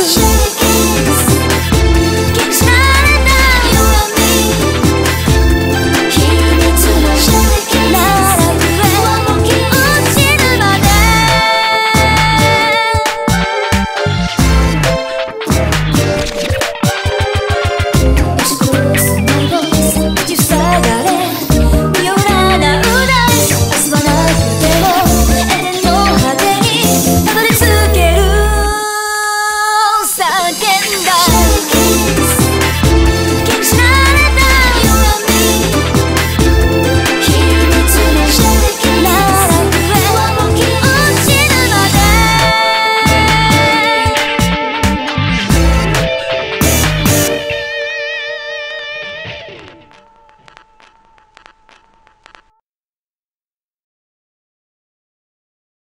Cause Linda.